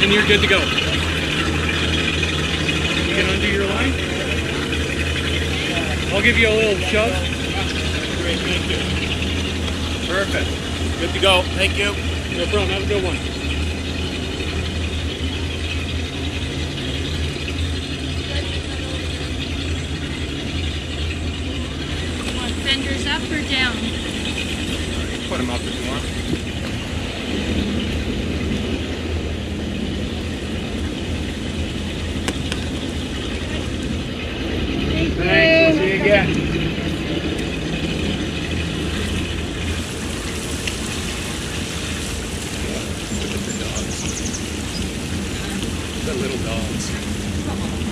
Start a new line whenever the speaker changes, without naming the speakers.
and you're good to go. You can undo your line. I'll give you a little shove.
Great, thank you.
Perfect.
Good to go. Thank you.
No problem. Have a good one.
Want fenders up or down?
Put them up if you want.
Thanks. See you again.
どうも。